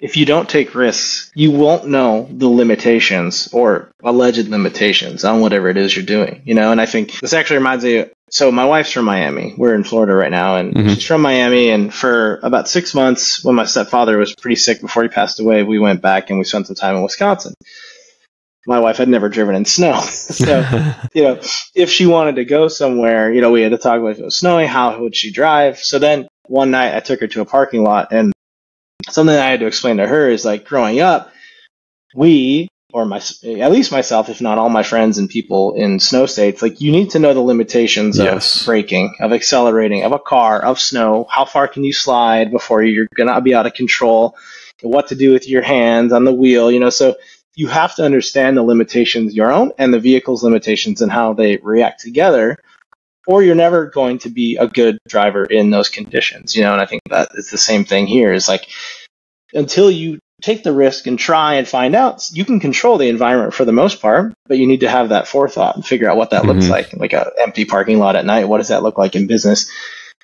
if you don't take risks, you won't know the limitations or alleged limitations on whatever it is you're doing, you know? And I think this actually reminds me so my wife's from Miami. We're in Florida right now, and mm-hmm. she's from Miami. And for about six months, when my stepfather was pretty sick before he passed away, we went back and we spent some time in Wisconsin. My wife had never driven in snow, so you know, if she wanted to go somewhere, you know, we had to talk about if it was snowing, how would she drive? So then one night, I took her to a parking lot, and something I had to explain to her is like growing up, we or my at least myself, if not all my friends and people in snow states, like you need to know the limitations yes. of braking, of accelerating, of a car, of snow. How far can you slide before you're gonna be out of control? What to do with your hands on the wheel, you know? So you have to understand the limitations your own and the vehicle's limitations and how they react together or you're never going to be a good driver in those conditions you know and i think that it's the same thing here is like until you take the risk and try and find out you can control the environment for the most part but you need to have that forethought and figure out what that mm-hmm. looks like like an empty parking lot at night what does that look like in business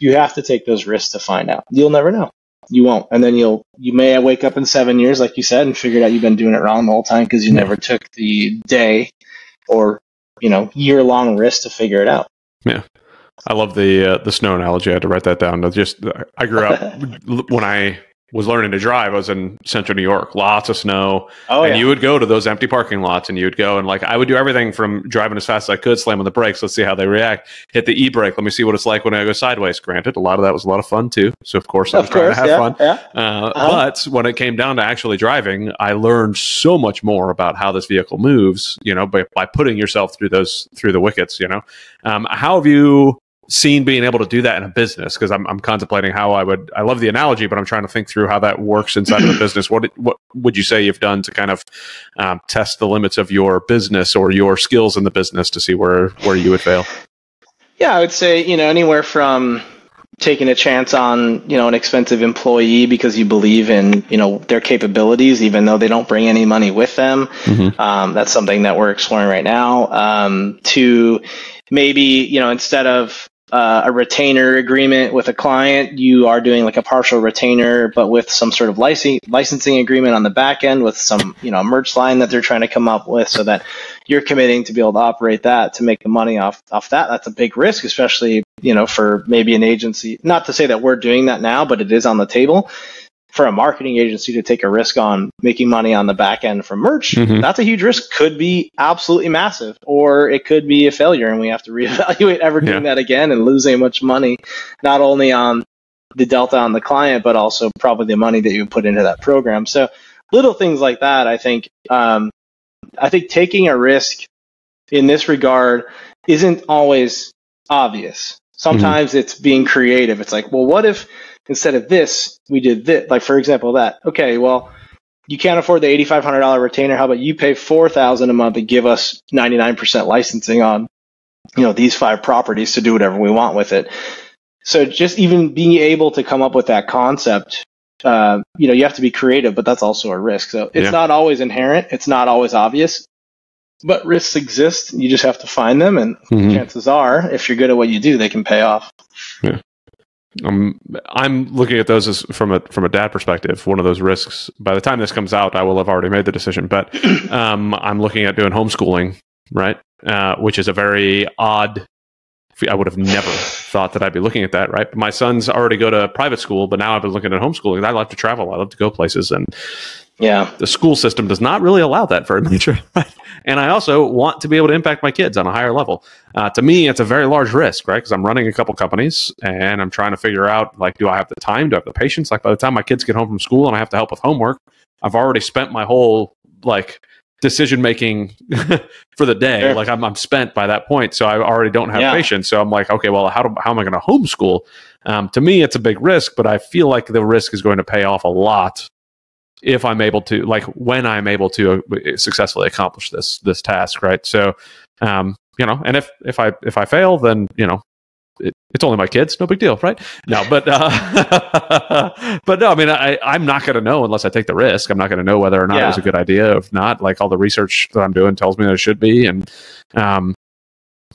you have to take those risks to find out you'll never know you won't and then you'll you may wake up in seven years like you said and figure out you've been doing it wrong the whole time because you yeah. never took the day or you know year long risk to figure it out yeah I love the uh, the snow analogy. I had to write that down. I just I grew up when I was learning to drive, I was in central New York, lots of snow. Oh, and yeah. you would go to those empty parking lots and you would go and like I would do everything from driving as fast as I could, slam on the brakes, let's see how they react, hit the e brake, let me see what it's like when I go sideways. Granted, a lot of that was a lot of fun too. So of course I was of trying to have yeah, fun. Yeah. Uh, uh-huh. But when it came down to actually driving, I learned so much more about how this vehicle moves, you know, by, by putting yourself through those through the wickets, you know. Um, how have you seen being able to do that in a business because I'm, I'm contemplating how I would I love the analogy but I'm trying to think through how that works inside of a business. What what would you say you've done to kind of um, test the limits of your business or your skills in the business to see where where you would fail? Yeah I would say you know anywhere from taking a chance on you know an expensive employee because you believe in you know their capabilities even though they don't bring any money with them. Mm-hmm. um, that's something that we're exploring right now. Um, to maybe you know instead of uh, a retainer agreement with a client, you are doing like a partial retainer, but with some sort of licensing licensing agreement on the back end with some you know merch line that they're trying to come up with, so that you're committing to be able to operate that to make the money off off that. That's a big risk, especially you know for maybe an agency. Not to say that we're doing that now, but it is on the table for a marketing agency to take a risk on making money on the back end from merch, mm-hmm. that's a huge risk. Could be absolutely massive, or it could be a failure, and we have to reevaluate ever doing yeah. that again and losing much money, not only on the delta on the client, but also probably the money that you put into that program. So little things like that, I think. Um, I think taking a risk in this regard isn't always obvious. Sometimes mm-hmm. it's being creative. It's like, well, what if instead of this, we did this. Like for example, that. Okay, well, you can't afford the eighty five hundred dollar retainer. How about you pay four thousand a month and give us ninety nine percent licensing on, you know, these five properties to do whatever we want with it. So just even being able to come up with that concept, uh, you know, you have to be creative, but that's also a risk. So it's yeah. not always inherent. It's not always obvious. But risks exist. You just have to find them, and mm-hmm. chances are, if you're good at what you do, they can pay off. Yeah. Um, I'm looking at those as from a from a dad perspective. One of those risks. By the time this comes out, I will have already made the decision. But um, I'm looking at doing homeschooling, right? Uh, which is a very odd. I would have never thought that I'd be looking at that, right? My sons already go to private school, but now I've been looking at homeschooling. I love to travel. I love to go places, and yeah. The school system does not really allow that very much. and I also want to be able to impact my kids on a higher level. Uh, to me, it's a very large risk, right? Because I'm running a couple companies and I'm trying to figure out, like, do I have the time? Do I have the patience? Like, by the time my kids get home from school and I have to help with homework, I've already spent my whole, like, decision making for the day. Sure. Like I'm, I'm spent by that point, so I already don't have yeah. patience. So I'm like, okay, well, how do, how am I going to homeschool? Um, to me, it's a big risk, but I feel like the risk is going to pay off a lot if I'm able to, like when I'm able to uh, successfully accomplish this this task, right? So, um, you know, and if if I if I fail, then you know, it, it's only my kids, no big deal, right? No, but uh, but no, I mean, I I'm not going to know unless I take the risk. I'm not going to know whether or not yeah. it was a good idea. If not, like all the research that I'm doing tells me that it should be, and um,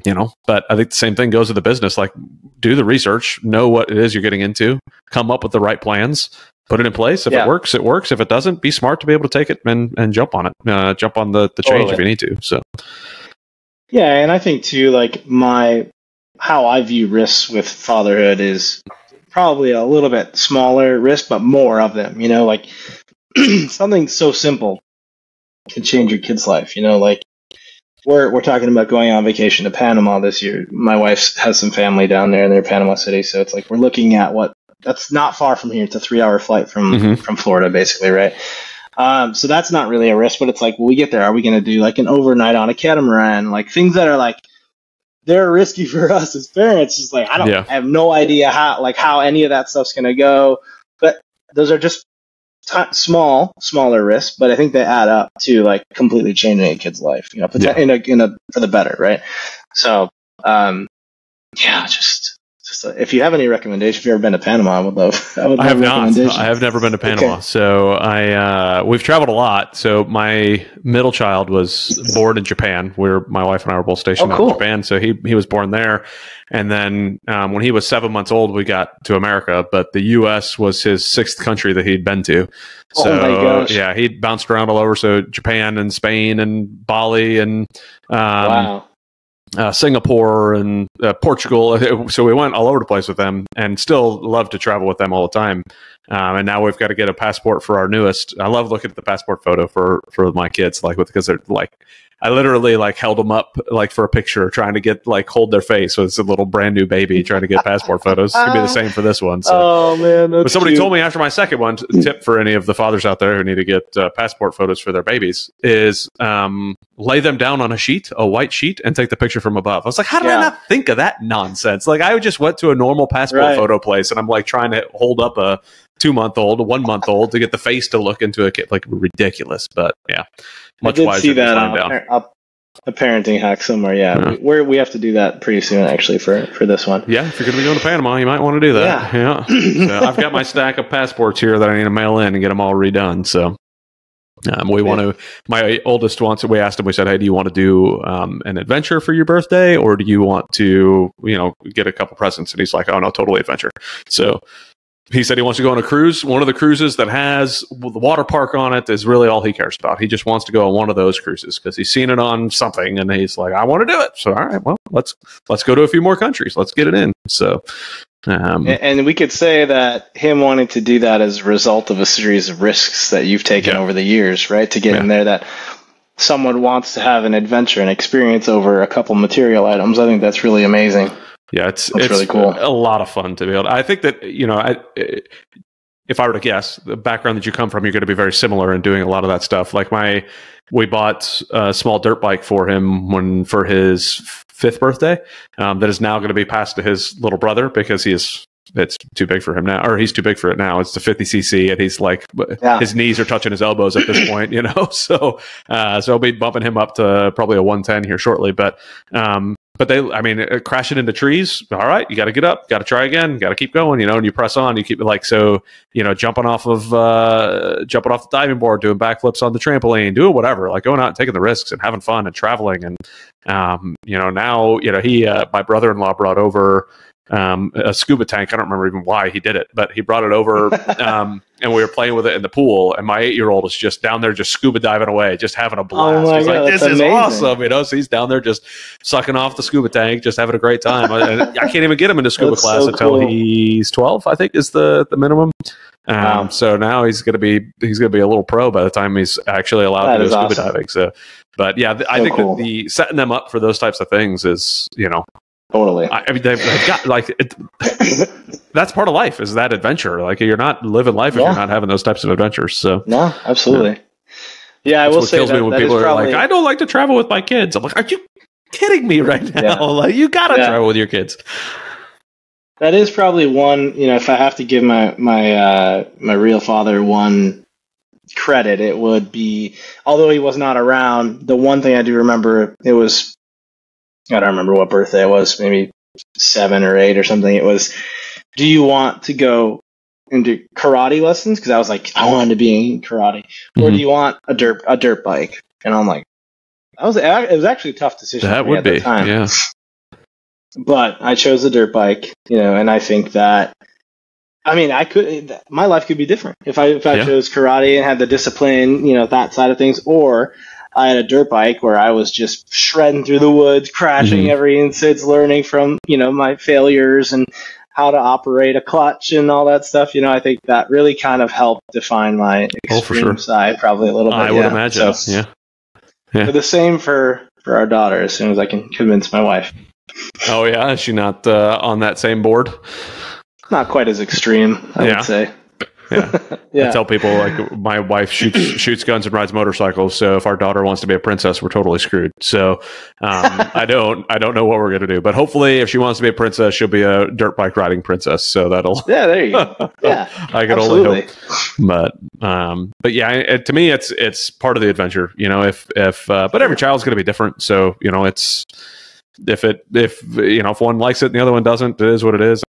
you know but i think the same thing goes with the business like do the research know what it is you're getting into come up with the right plans put it in place. If Yeah. it works, it works. If it doesn't, be smart to be able to take it and, and jump on it. Uh, jump on the, the change Totally. if you need to. So Yeah, and I think too, like my how I view risks with fatherhood is probably a little bit smaller risk, but more of them. You know, like something so simple can change your kid's life. You know, like we're we're talking about going on vacation to Panama this year. My wife has some family down there in their Panama City, so it's like we're looking at what that's not far from here. It's a three hour flight from Mhm. from Florida, basically, right? Um, so that's not really a risk, but it's like when we get there, are we going to do like an overnight on a catamaran, like things that are like they're risky for us as parents. Just like I don't, Yeah. I have no idea how like how any of that stuff's going to go, but those are just t- small, smaller risks, but I think they add up to like completely changing a kid's life, you know, Yeah. in a in a for the better, right? So, um, yeah, just. Uh, if you have any recommendations, if you've ever been to Panama, I would love. I, would I have not. I have never been to Panama. Okay. So I uh, we've traveled a lot. So my middle child was born in Japan, where my wife and I were both stationed Oh, cool. in Japan. So he he was born there, and then um, when he was seven months old, we got to America. But the U.S. was his sixth country that he'd been to. Oh So my gosh. yeah, he bounced around all over. So Japan and Spain and Bali and um, wow. Uh, Singapore and uh, Portugal. So we went all over the place with them, and still love to travel with them all the time. Um, and now we've got to get a passport for our newest. I love looking at the passport photo for for my kids, like because they're like. I literally like held them up like for a picture, trying to get like hold their face. So it's a little brand new baby trying to get passport photos. It's gonna be the same for this one. So. Oh man, But somebody cute. told me after my second one, tip for any of the fathers out there who need to get uh, passport photos for their babies is um, lay them down on a sheet, a white sheet, and take the picture from above. I was like, how did I not think of that nonsense? Like, I just went to a normal passport Right. photo place, and I'm like trying to hold up a two month old, a one month old to get the face to look into a kid. Like ridiculous, but yeah, much I did wiser see that on down. a, parenting hack somewhere. Yeah, Yeah. We, we're, we have to do that pretty soon, actually, for for this one. Yeah, if you're going to be going to Panama, you might want to do that. Yeah. So I've got my stack of passports here that I need to mail in and get them all redone. So um, we want to. My oldest wants. We asked him. We said, "Hey, do you want to do um, an adventure for your birthday, or do you want to, you know, get a couple presents?" And he's like, "Oh no, totally adventure." So he said he wants to go on a cruise. One of the cruises that has the water park on it is really all he cares about. He just wants to go on one of those cruises because he's seen it on something, and he's like, "I want to do it." So all right, well, let's let's go to a few more countries. Let's get it in. So. Um, And we could say that him wanting to do that as a result of a series of risks that you've taken Yeah. over the years, right? To get in there, that someone wants to have an adventure and experience over a couple material items. I think that's really amazing. Yeah, it's That's it's really cool. A lot of fun to be able. To, I think that you know, I, if I were to guess, the background that you come from, you're going to be very similar in doing a lot of that stuff. Like my, we bought a small dirt bike for him when for his fifth birthday. Um, that is now going to be passed to his little brother because he is. It's too big for him now, or he's too big for it now. It's the 50cc, and he's like, Yeah. his knees are touching his elbows at this point, you know. So, uh, so I'll be bumping him up to probably a 110 here shortly. But, um, but they, I mean, uh, crashing into trees. All right, you got to get up, got to try again, got to keep going, you know. And you press on, you keep it like so, you know, jumping off of, uh, jumping off the diving board, doing backflips on the trampoline, doing whatever, like going out and taking the risks and having fun and traveling. And, um, you know, now, you know, he, uh, my brother-in-law brought over um, a scuba tank. I don't remember even why he did it, but he brought it over, um, and we were playing with it in the pool. And my eight-year-old is just down there, just scuba diving away, just having a blast. my he's God, like, "This is amazing. awesome!" You know, so he's down there just sucking off the scuba tank, just having a great time. And I can't even get him into scuba That's class so until cool. he's twelve. I think is the the minimum. Um, Wow. So now he's going to be he's going to be a little pro by the time he's actually allowed That to go scuba awesome. diving. So, but yeah, th- I think cool. that the setting them up for those types of things is you know Totally. I, I mean, they've, they've got like it, that's part of life is that adventure. Like you're not living life if you're not having those types of adventures. So no, absolutely. Yeah, I that's will say kills that, me when that people are probably, like, "I don't like to travel with my kids." I'm like, "Are you kidding me right now? Yeah. Like you got to Yeah. travel with your kids." That is probably one. You know, if I have to give my my uh, my real father one credit, it would be. Although he was not around, the one thing I do remember it was. I don't remember what birthday it was. Maybe seven or eight or something. It was. Do you want to go into karate lessons? Because I was like, I wanted to be in karate. Or Mhm. do you want a dirt a dirt bike? And I'm like, that was it was actually a tough decision. That would be, time yeah. but I chose the dirt bike, you know, and I think that I mean, I could. My life could be different if I if I Yeah. chose karate and had the discipline, you know, that side of things, or I had a dirt bike where I was just shredding through the woods, crashing Mhm. every instance, learning from you know my failures and how to operate a clutch and all that stuff. You know, I think that really kind of helped define my extreme Oh, for sure. side, probably a little bit. I would yeah. imagine. So, yeah. Yeah. but the same for for our daughter. As soon as I can convince my wife, Oh yeah. Is she not uh, on that same board? not quite as extreme, I Yeah. would say. Yeah. I tell people like my wife shoots shoots guns and rides motorcycles. So if our daughter wants to be a princess, we're totally screwed. So um, I don't I don't know what we're gonna do. But hopefully, if she wants to be a princess, she'll be a dirt bike riding princess. So that'll Yeah, there you go. Yeah, I can only hope. But um, but yeah, it, to me, it's it's part of the adventure. You know, if if uh, but every child's gonna be different. So you know, it's if it if you know if one likes it and the other one doesn't, it is what it is.